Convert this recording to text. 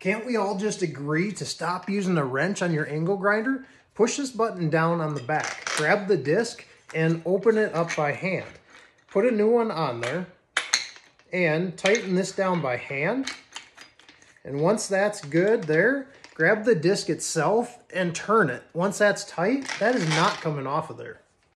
Can't we all just agree to stop using a wrench on your angle grinder? Push this button down on the back, grab the disc, and open it up by hand. Put a new one on there, and tighten this down by hand. And once that's good there, grab the disc itself and turn it. Once that's tight, that is not coming off of there.